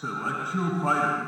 Select your fighter.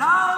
Now